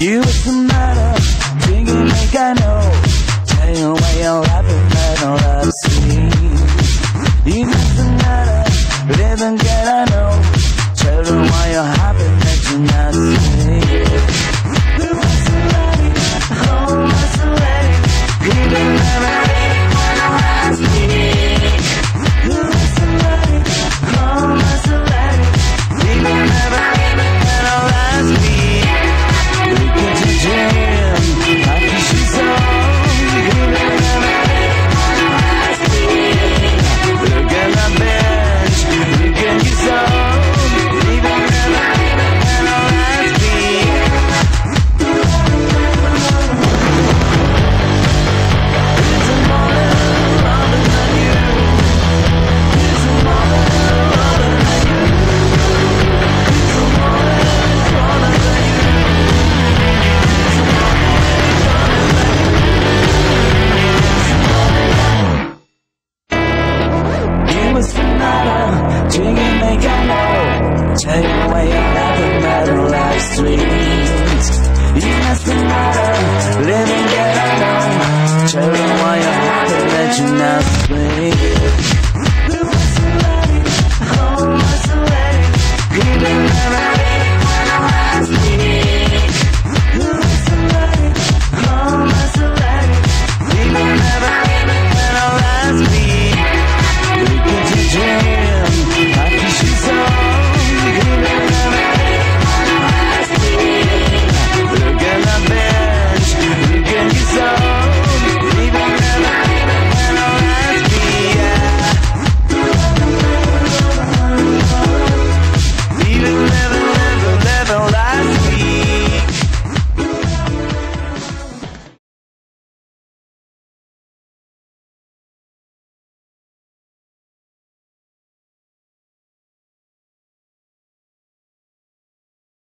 You what's the matter? Do you think I know? Tell you why you're laughing at all I've seen. You nothing matter, living good I know. Tell them why you're happy that you're not sleep. Do you think I know? You you're laughing at all live streams. You must be matter, living get I know. Tell you why you're happy that you're not free.